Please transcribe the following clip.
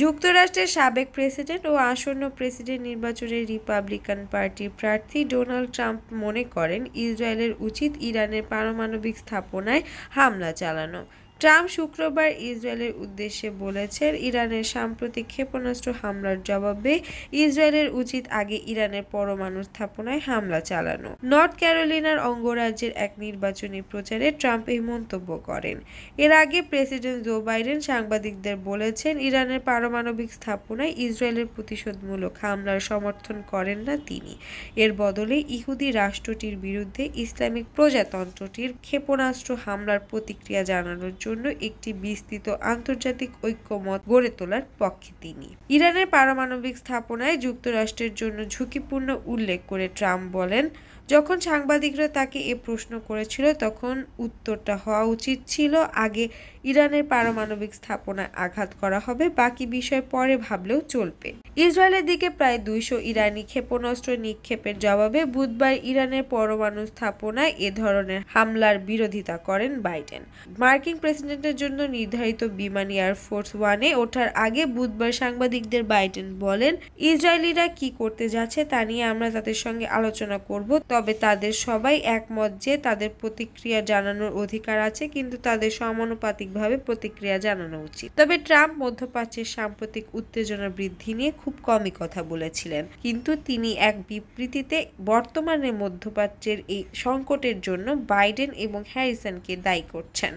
যুক্তরাষ্ট্রের সাবেক প্রেসিডেন্ট ও আসন্ন প্রেসিডেন্ট নির্বাচনে রিপাবলিকান পার্টির প্রার্থী ডোনাল্ড ট্রাম্প মনে করেন, ইসরায়েলের উচিত ইরানের পারমাণবিক স্থাপনায় হামলা চালানো। ট্রাম্প শুক্রবার ইসরায়েলের উদ্দেশ্যে বলেছেন, ইরানের সাম্প্রতিক ক্ষেপণাস্ত্র হামলার জবাবে ইসরায়েলের উচিত আগে ইরানের পরমাণু স্থাপনায় হামলা চালানো। নর্থ ক্যারোলিনার অঙ্গরাজ্যের এক নির্বাচনী প্রচারে ট্রাম্প এই মন্তব্য করেন। এর আগে প্রেসিডেন্ট জো বাইডেন সাংবাদিকদের বলেছেন, ইরানের পারমাণবিক স্থাপনায় ইসরায়েলের প্রতিশোধমূলক হামলার সমর্থন করেন না তিনি। এর বদলে ইহুদি রাষ্ট্রটির বিরুদ্ধে ইসলামিক প্রজাতন্ত্রটির ক্ষেপণাস্ত্র হামলার প্রতিক্রিয়া জানানোর জন্য একটি বিস্তৃত আন্তর্জাতিক ঐক্যমত গড়ে তোলার পক্ষে তিনি। ইরানের পারমাণবিক স্থাপনায় যুক্তরাষ্ট্রের জন্য ঝুঁকিপূর্ণ উল্লেখ করে ট্রাম্প বলেন যখন সাংবাদিকরা তাকে এ প্রশ্ন করেছিল, তখন উত্তরটা হওয়া উচিত ছিল, আগে ইরানের পারমাণবিক স্থাপনায় আঘাত করা হবে, বাকি বিষয় পরে ভাবলেও চলবে। ইসরায়েলের দিকে প্রায় দুইশো ইরানি ক্ষেপণাস্ত্র নিক্ষেপের জবাবে বুধবার ইরানের পরমাণু স্থাপনায় এ ধরনের হামলার বিরোধিতা করেন বাইডেন। মার্কিন প্রেসিডেন্টের জন্য নির্ধারিত বিমান এয়ারফোর্স ওয়ানে ওঠার আগে বুধবার সাংবাদিকদের বাইডেন বলেন, ইসরায়েলিরা কি করতে যাচ্ছে তা নিয়ে আমরা তাদের সঙ্গে আলোচনা করব তবে তাদের সবাই একমত যে তাদের প্রতিক্রিয়া জানানোর অধিকার আছে, কিন্তু তাদের সমানুপাতিকভাবে প্রতিক্রিয়া জানানো উচিত। তবে ট্রাম্প মধ্যপ্রাচ্যের সাম্প্রতিক উত্তেজনা বৃদ্ধি নিয়ে খুব কমই কথা বলেছিলেন। কিন্তু তিনি এক বিবৃতিতে বর্তমানে মধ্যপ্রাচ্যের এই সংকটের জন্য বাইডেন এবং হ্যারিসনকে দায়ী করছেন।